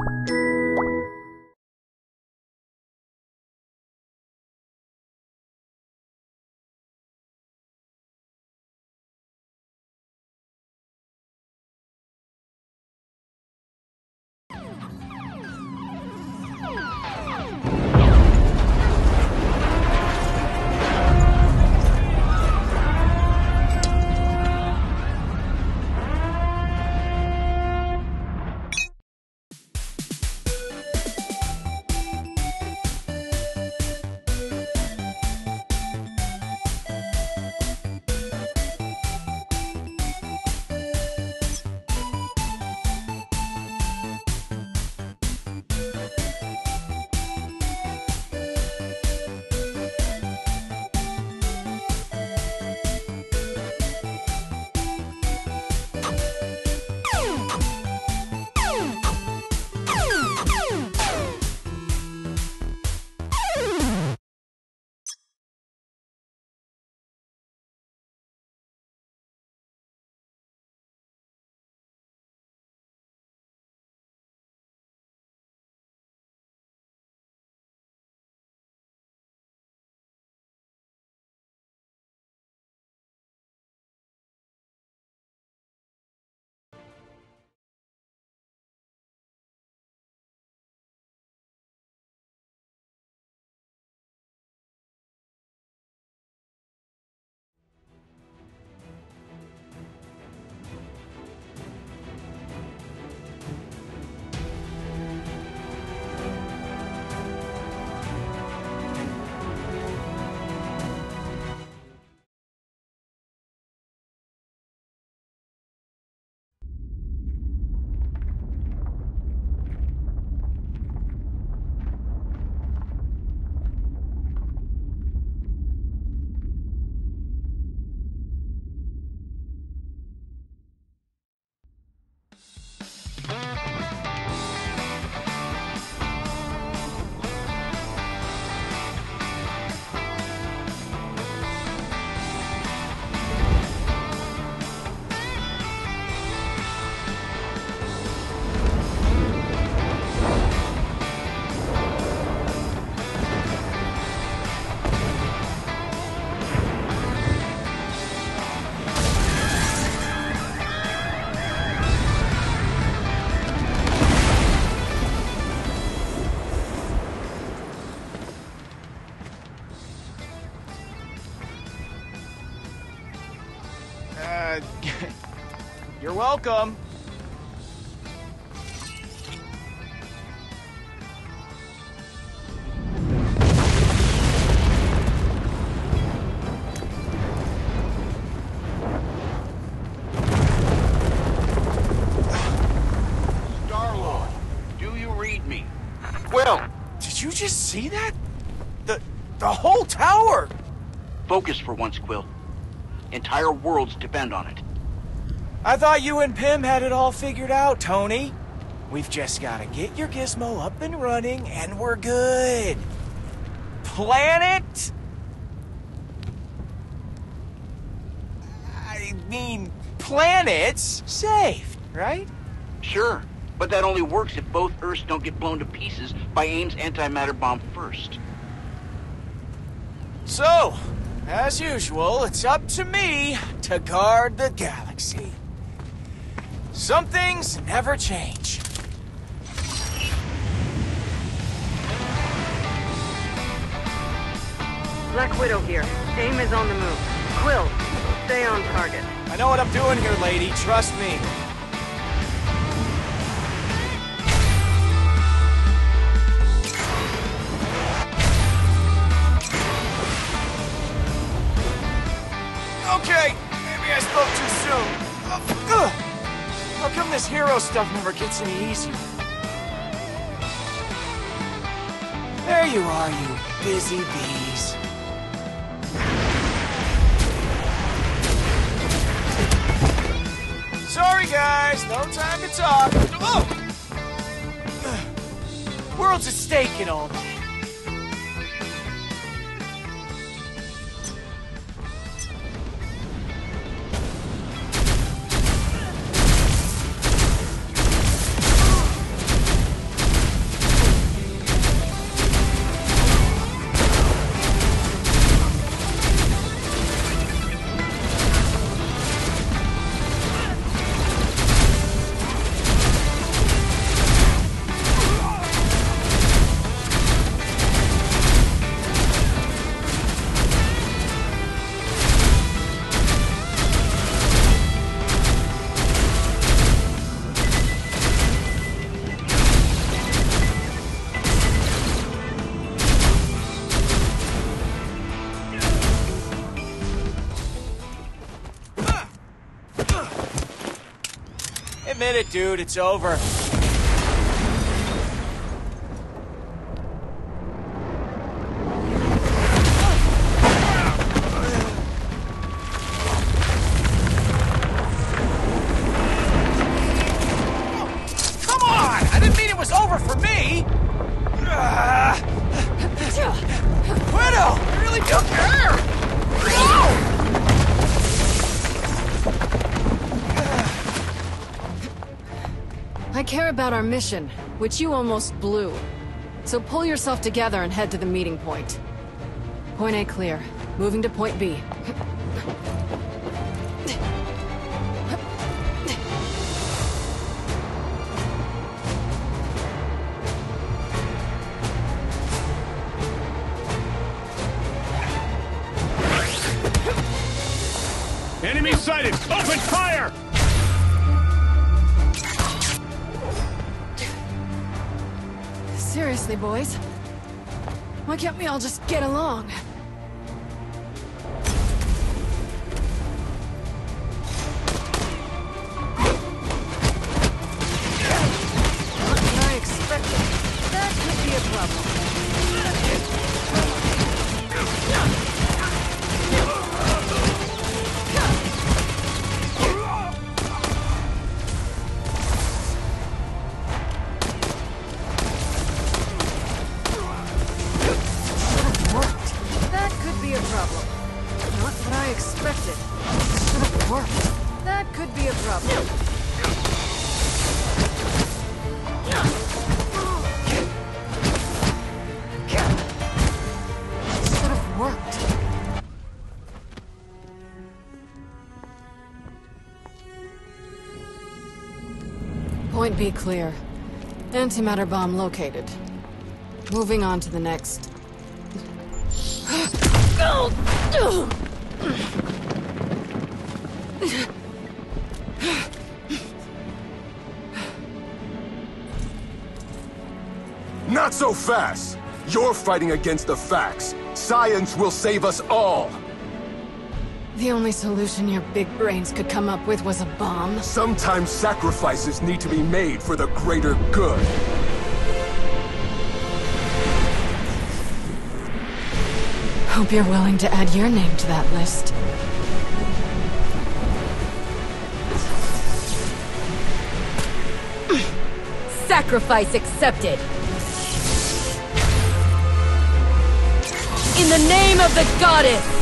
Uh, you read me? Quill, did you just see that? The the whole tower. focus for once, Quill. Entire worlds depend on it. I thought you and Pym had it all figured out, Tony. We've just got to get your gizmo up and running, and we're good. Planet? I mean, planets saved, right? Sure, but that only works if both Earths don't get blown to pieces by AIM's antimatter bomb first. So, as usual, it's up to me to guard the galaxy. Some things never change. Black Widow here. AIM is on the move. Quill, stay on target. I know what I'm doing here, lady. Trust me. Hero stuff never gets any easier? There you are, you busy bees. Sorry, guys. No time to talk. Oh! World's at stake and all that. Dude, it's over. Care about our mission, which you almost blew. So pull yourself together and head to the meeting point. Point A clear. Moving to point B. We all just get along? Point B clear. Antimatter bomb located. Moving on to the next. Not so fast! You're fighting against the facts. Science will save us all! The only solution your big brains could come up with was a bomb. Sometimes sacrifices need to be made for the greater good. Hope you're willing to add your name to that list. Sacrifice accepted. In the name of the goddess!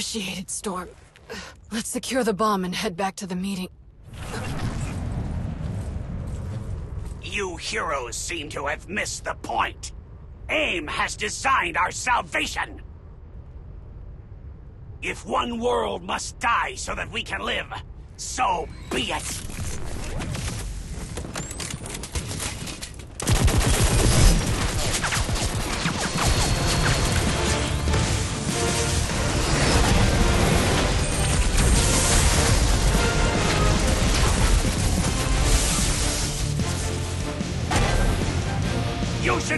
Appreciated, Storm. Let's secure the bomb and head back to the meeting. You heroes seem to have missed the point. AIM has designed our salvation. If one world must die so that we can live, so be it.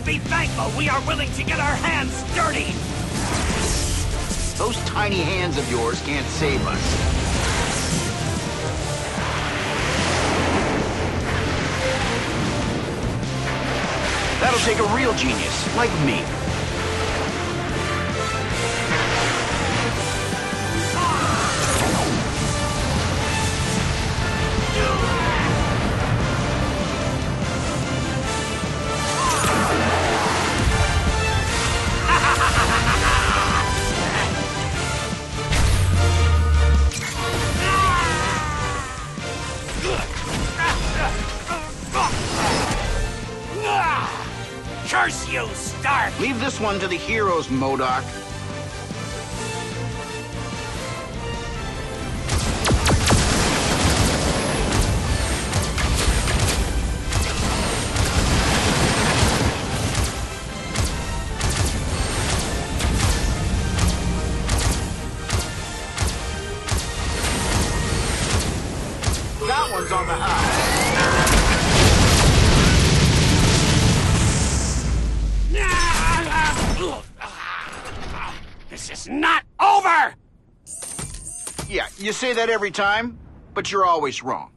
Should be thankful we are willing to get our hands dirty. Those tiny hands of yours can't save us. That'll take a real genius, like me. Stark! Leave this one to the heroes, MODOK. That every time, but you're always wrong.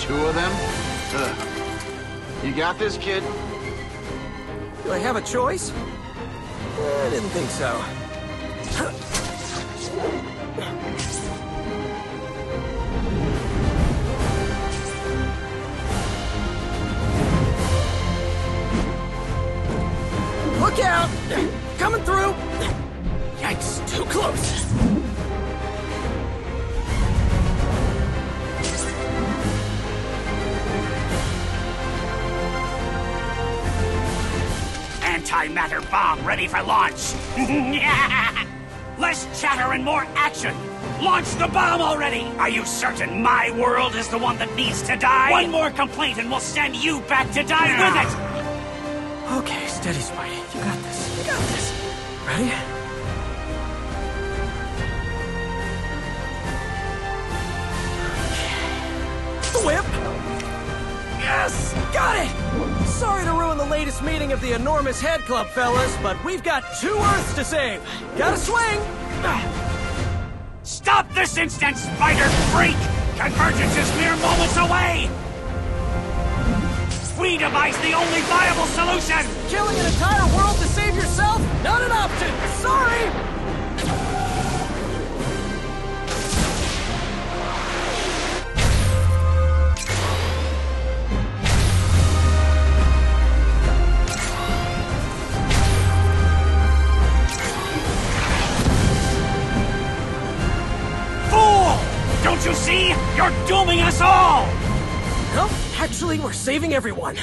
Two of them? Ugh. You got this, kid? Do I have a choice? Eh, I didn't think so. Look out! Coming through! Yikes, too close! Antimatter bomb ready for launch! Less chatter and more action! Launch the bomb already! Are you certain my world is the one that needs to die? One more complaint and we'll send you back to die with it! Okay, steady, Spidey. You got this. You got this. Ready? Latest meeting of the Enormous Head Club, fellas, but we've got two Earths to save. Gotta swing! Stop this instant, spider freak! Convergence is mere moments away! We devised the only viable solution! Killing an entire world to save yourself? Not an option! Sorry! Don't you see? You're dooming us all! Nope, actually, we're saving everyone.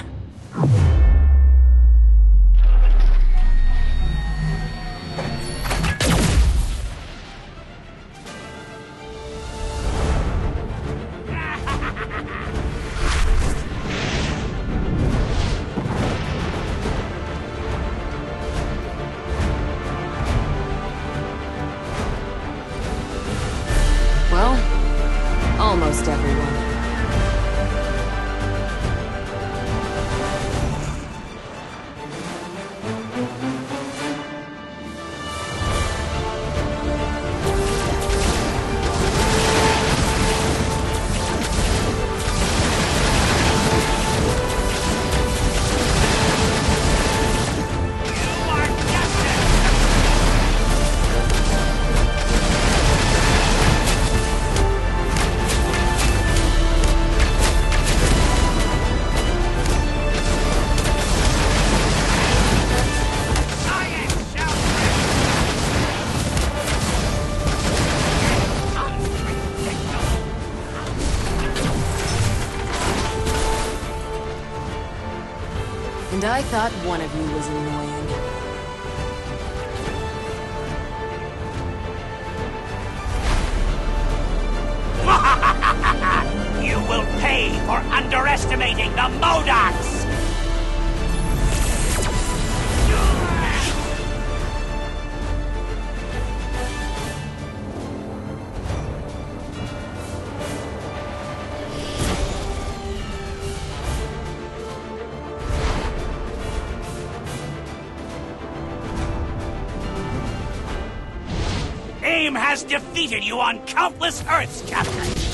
has defeated you on countless Earths, Captain!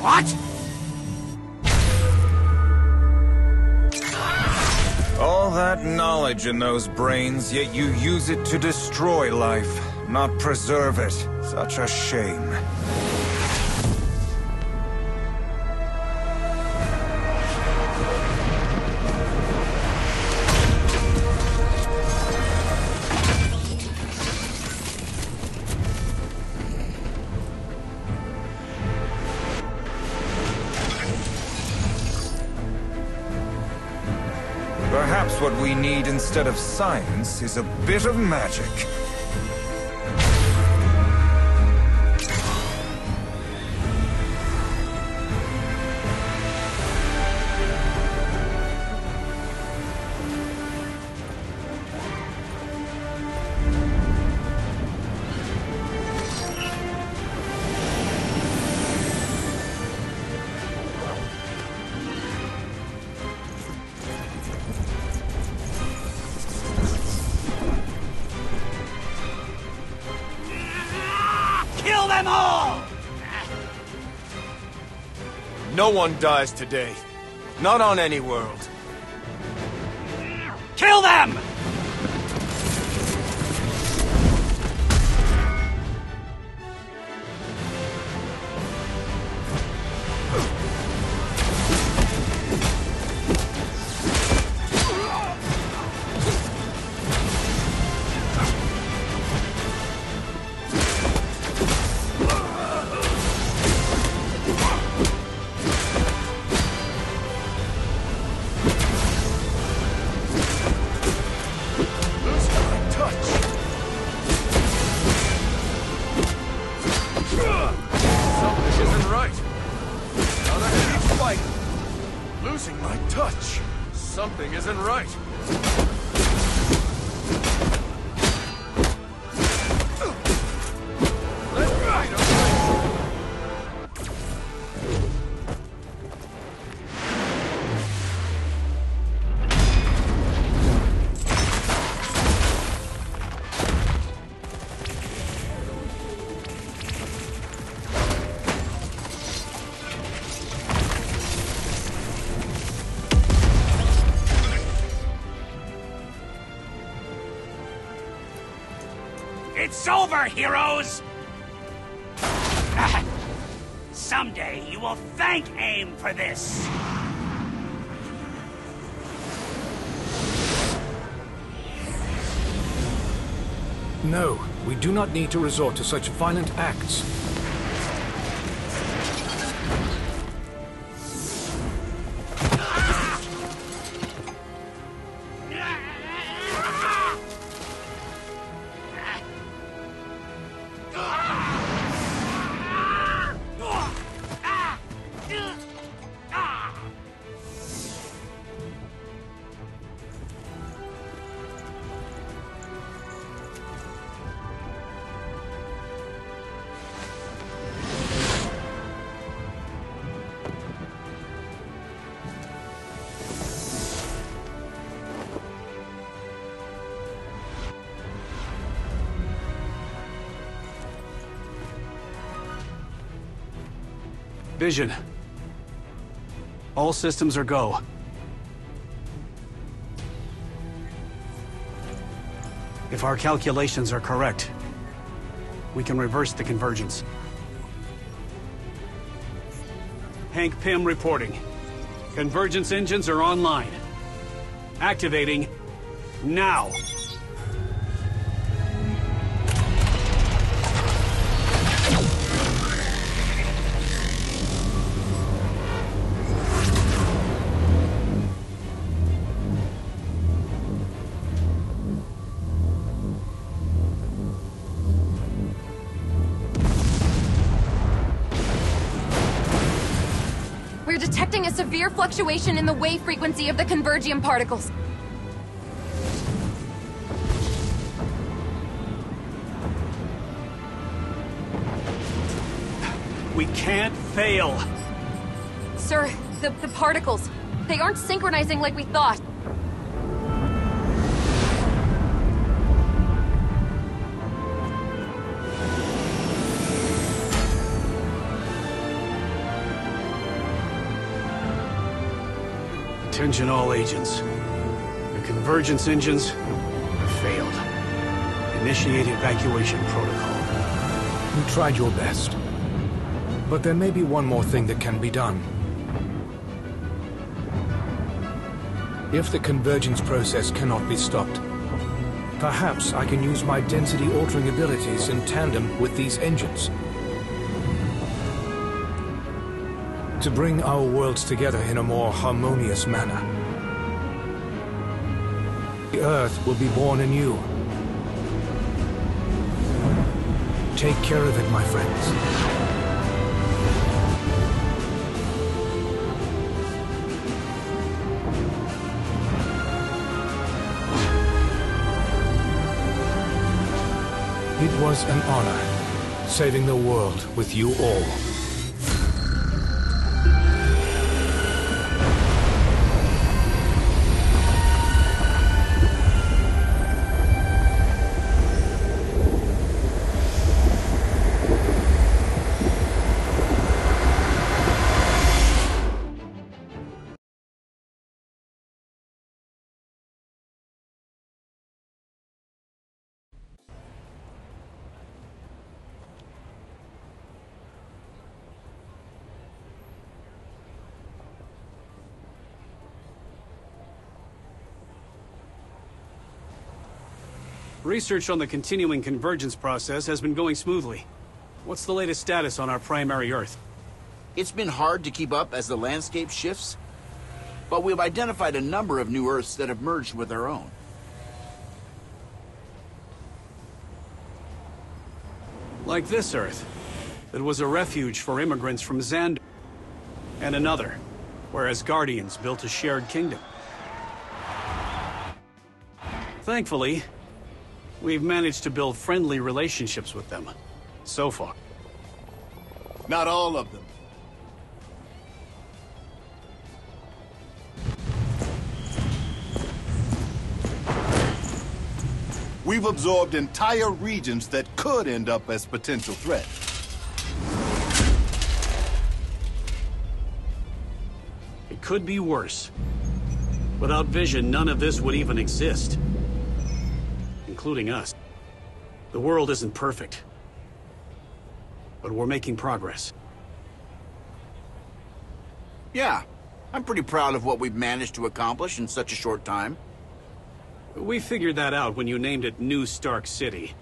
What? All that knowledge in those brains, yet you use it to destroy life, not preserve it. Such a shame. Instead of science is a bit of magic. No one dies today. Not on any world. Kill them! It's over, heroes! Ah, someday you will thank AIM for this! No, we do not need to resort to such violent acts. Vision. All systems are go. If our calculations are correct, we can reverse the convergence. Hank Pym reporting. Convergence engines are online. Activating now. Fluctuation in the wave frequency of the convergium particles. We can't fail. Sir, the, the particles, they aren't synchronizing like we thought. Attention all agents. The convergence engines failed. Initiate evacuation protocol. You tried your best. But there may be one more thing that can be done. If the convergence process cannot be stopped, perhaps I can use my density-altering abilities in tandem with these engines. To bring our worlds together in a more harmonious manner. The Earth will be born anew. Take care of it, my friends. It was an honor, saving the world with you all. Research on the continuing convergence process has been going smoothly. What's the latest status on our primary Earth? It's been hard to keep up as the landscape shifts, but we've identified a number of new Earths that have merged with our own. Like this Earth, that was a refuge for immigrants from Xandar. And another, where Asgardians built a shared kingdom. Thankfully, we've managed to build friendly relationships with them. So far. Not all of them. We've absorbed entire regions that could end up as potential threats. It could be worse. Without vision, none of this would even exist. Including us. The world isn't perfect. But we're making progress. Yeah, I'm pretty proud of what we've managed to accomplish in such a short time. We figured that out when you named it New Stark City.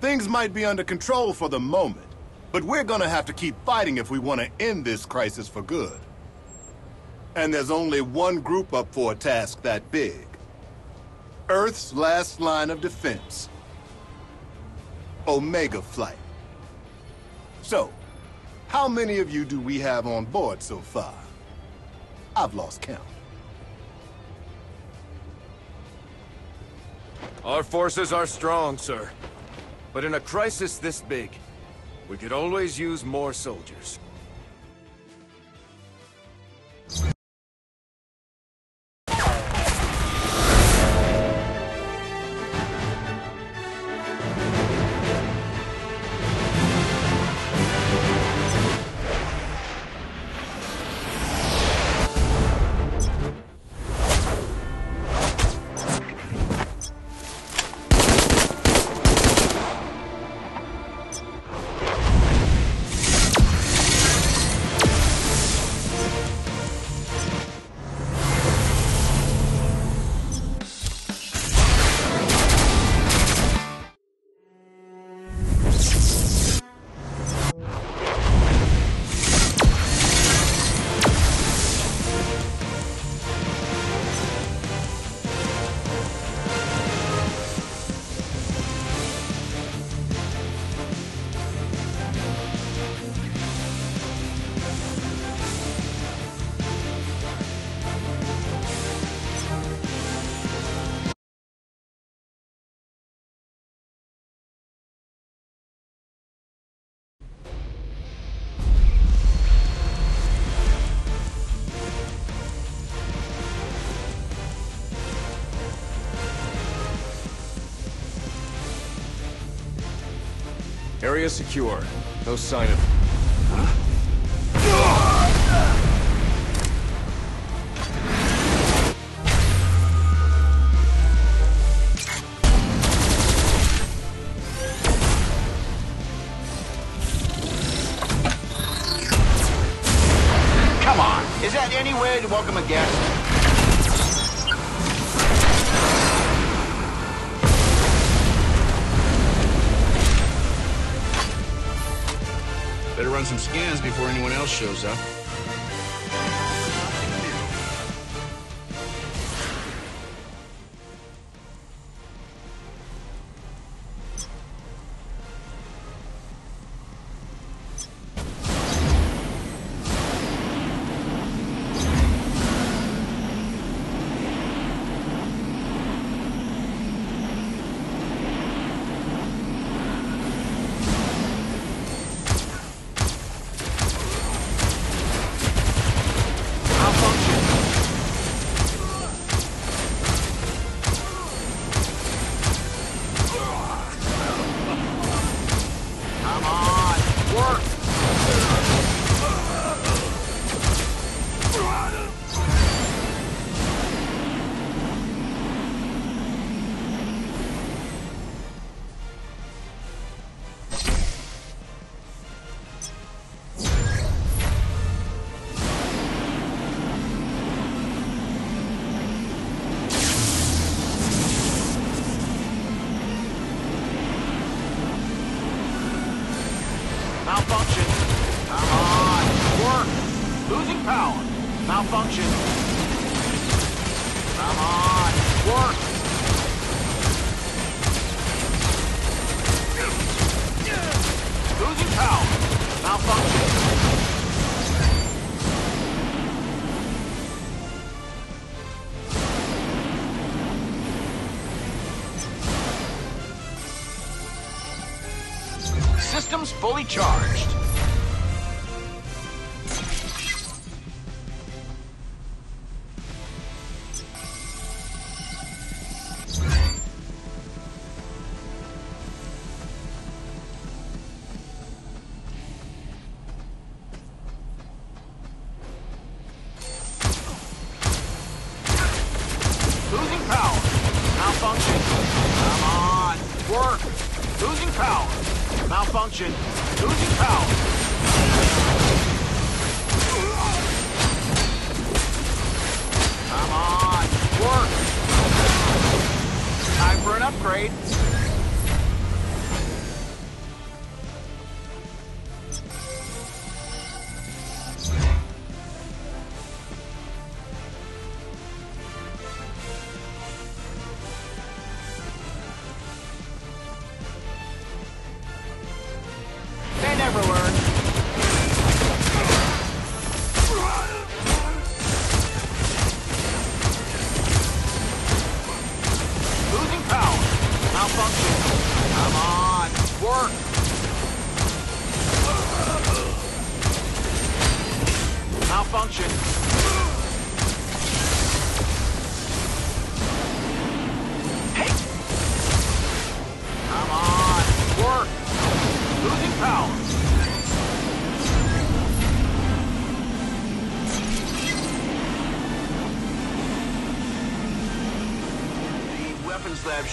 Things might be under control for the moment, but we're gonna have to keep fighting if we want to end this crisis for good. And there's only one group up for a task that big. Earth's last line of defense. Omega Flight. So, how many of you do we have on board so far? I've lost count. Our forces are strong, sir. But in a crisis this big, we could always use more soldiers. Area secure. No sign of... before anyone else shows up. Fully charged.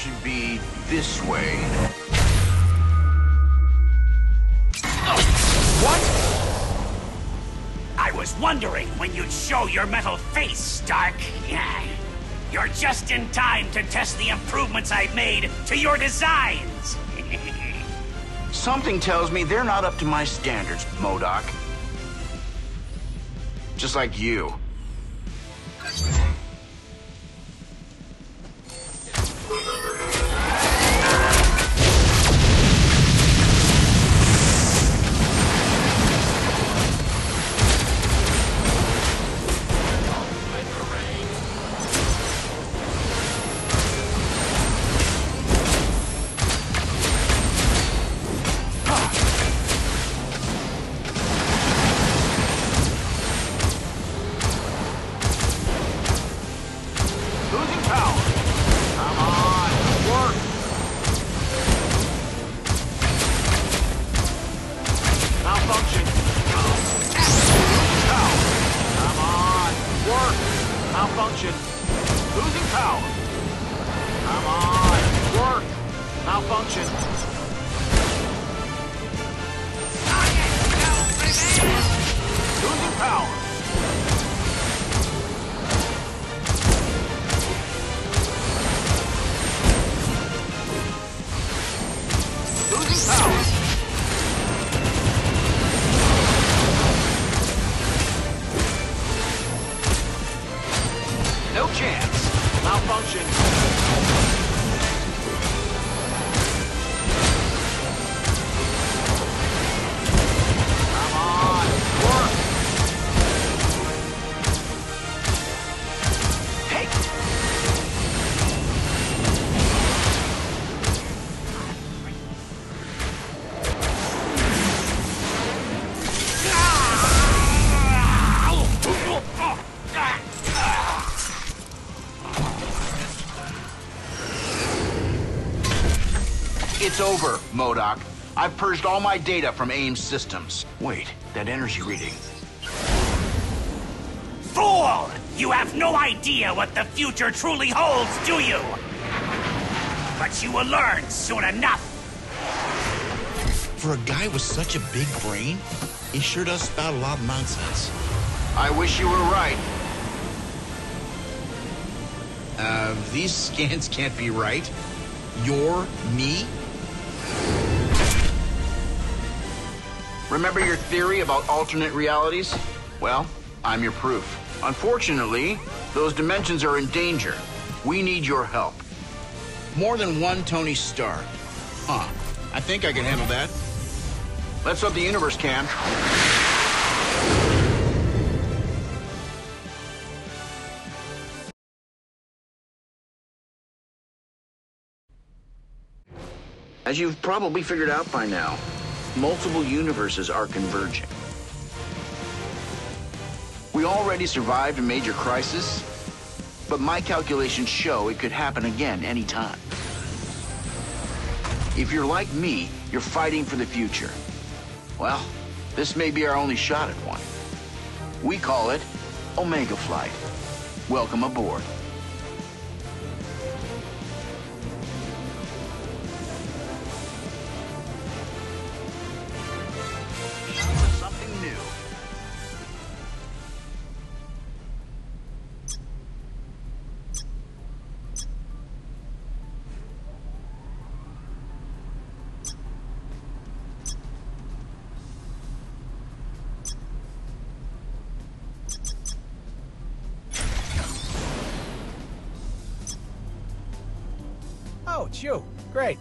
Should be this way. What? I was wondering when you'd show your metal face, Stark. You're just in time to test the improvements I've made to your designs. Something tells me they're not up to my standards, MODOK. Just like you. chance. Malfunction. Over, MODOK. I've purged all my data from AIM systems. Wait, that energy reading. Fool! You have no idea what the future truly holds, do you? But you will learn soon enough. For a guy with such a big brain, he sure does spout a lot of nonsense. I wish you were right. Uh, these scans can't be right. You're me? Remember your theory about alternate realities? Well, I'm your proof. Unfortunately, those dimensions are in danger. We need your help. More than one Tony Stark. Huh. I think I can handle that. Let's hope the universe can. As you've probably figured out by now, multiple universes are converging. We already survived a major crisis, but my calculations show it could happen again anytime. If you're like me, you're fighting for the future. Well, this may be our only shot at one. We call it Omega Flight. Welcome aboard. It's you. Great.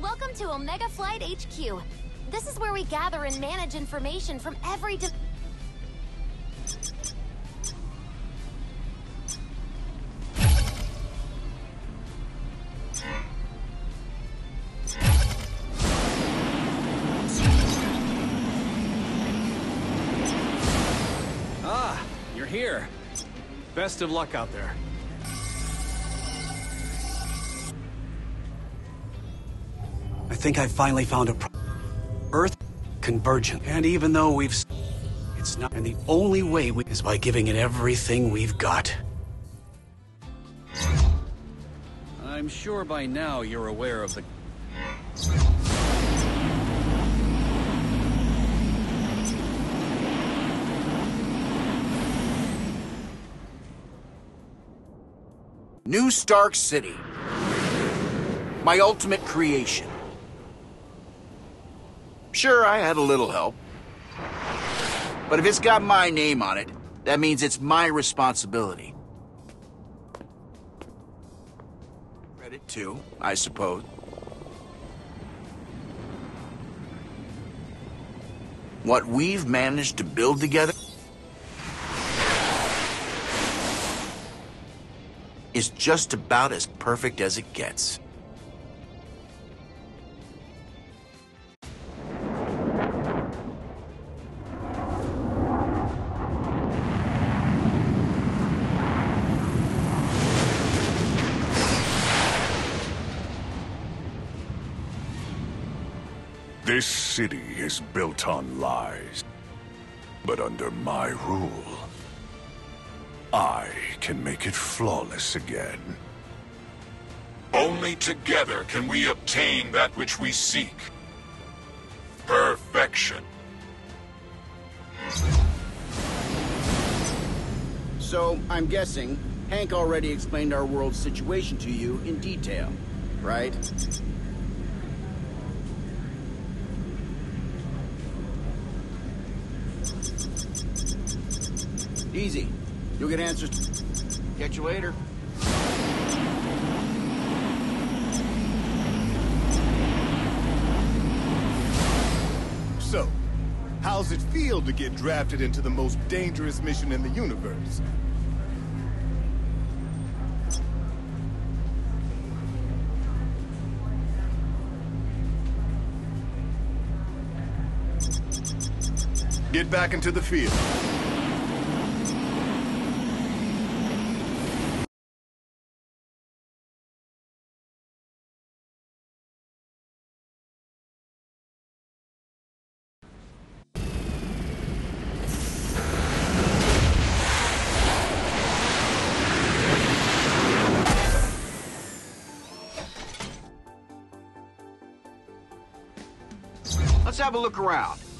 Welcome to Omega Flight HQ. This is where we gather and manage information from every Best of luck out there. I think I finally found a pro- Earth convergent. And even though we've it's not and the only way we is by giving it everything we've got. I'm sure by now you're aware of the New Stark City. My ultimate creation. Sure, I had a little help. But if it's got my name on it, that means it's my responsibility. Credit too, I suppose. What we've managed to build together is just about as perfect as it gets. This city is built on lies. But under my rule, can make it flawless again. Only together can we obtain that which we seek. Perfection. So, I'm guessing, Hank already explained our world's situation to you in detail, right? Easy. You'll get answers Catch you later. So, how's it feel to get drafted into the most dangerous mission in the universe? Get back into the field. Have a look around.